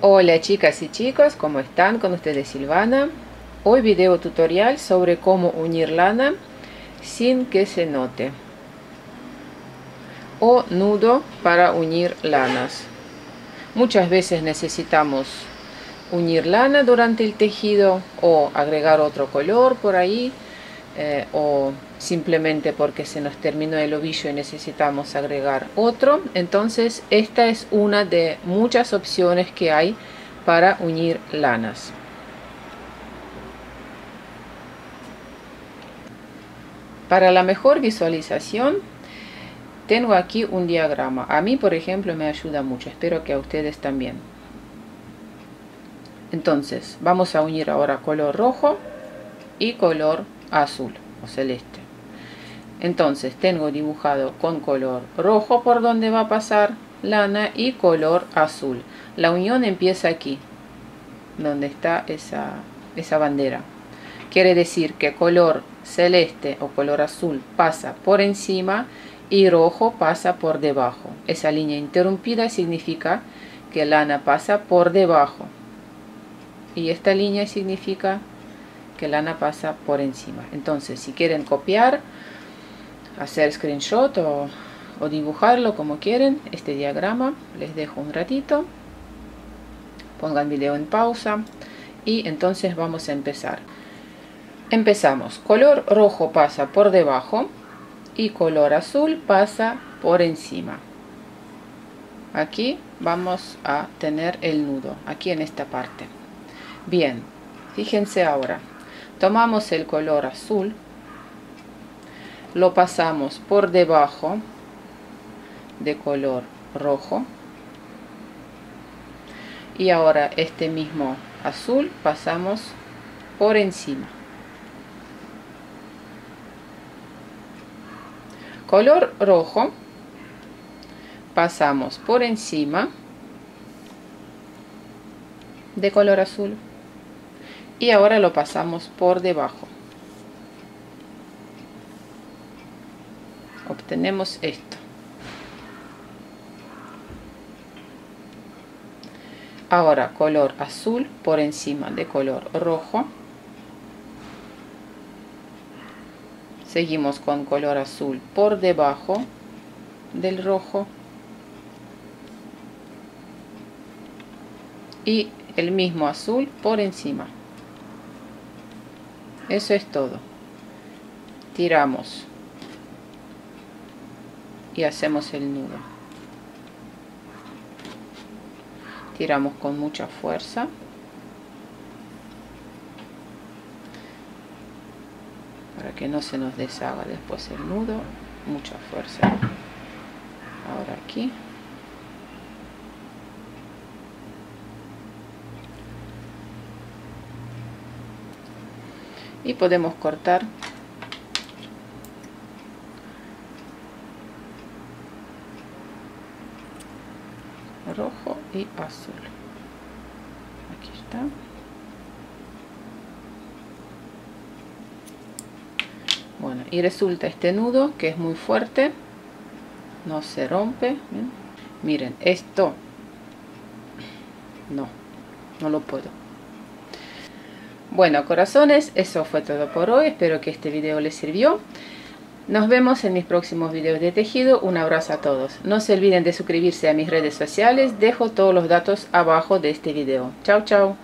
Hola chicas y chicos, ¿cómo están? Con ustedes Silvana. Hoy video tutorial sobre cómo unir lana sin que se note. O nudo para unir lanas. Muchas veces necesitamos unir lana durante el tejido o agregar otro color por ahí eh, o simplemente porque se nos terminó el ovillo y necesitamos agregar otro entonces esta es una de muchas opciones que hay para unir lanas. Para la mejor visualización tengo aquí un diagrama. A mí por ejemplo me ayuda mucho. Espero que a ustedes también. Entonces vamos a unir ahora color rojo y color azul o celeste. Entonces tengo dibujado con color rojo por donde va a pasar lana y color azul. La unión empieza aquí donde está esa, esa bandera. Quiere decir que color celeste o color azul pasa por encima y rojo pasa por debajo. Esa línea interrumpida significa que lana pasa por debajo. Y esta línea significa lana pasa por encima. Entonces si quieren copiar hacer screenshot o, o dibujarlo como quieren este diagrama les dejo un ratito. Pongan video en pausa y entonces vamos a empezar. Empezamos. Color rojo pasa por debajo y color azul pasa por encima. Aquí vamos a tener el nudo aquí en esta parte. Bien fíjense ahora tomamos el color azul lo pasamos por debajo de color rojo y ahora este mismo azul pasamos por encima. Color rojo pasamos por encima de color azul y ahora lo pasamos por debajo. Obtenemos esto. Ahora color azul por encima de color rojo. Seguimos con color azul por debajo del rojo. Y el mismo azul por encima eso es todo. Tiramos. Y hacemos el nudo. Tiramos con mucha fuerza. Para que no se nos deshaga después el nudo. Mucha fuerza. Ahora aquí y podemos cortar. Rojo y azul. Aquí está. Bueno y resulta este nudo que es muy fuerte. No se rompe miren esto. No no lo puedo bueno, corazones, eso fue todo por hoy. Espero que este video les sirvió. Nos vemos en mis próximos videos de tejido. Un abrazo a todos. No se olviden de suscribirse a mis redes sociales. Dejo todos los datos abajo de este video. Chao, chao.